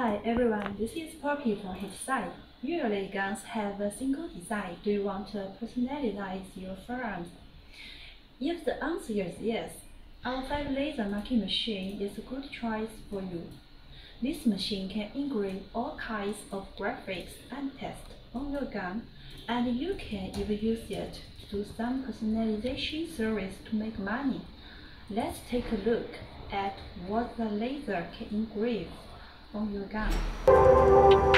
Hi everyone, this is Poppy from HeatSign. Usually guns have a single design. Do you want to personalize your firearms? If the answer is yes, our fiber laser marking machine is a good choice for you. This machine can engrave all kinds of graphics and text on your gun, and you can even use it to do some personalization service to make money. Let's take a look at what the laser can engrave 哦，有干。